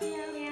Yeah.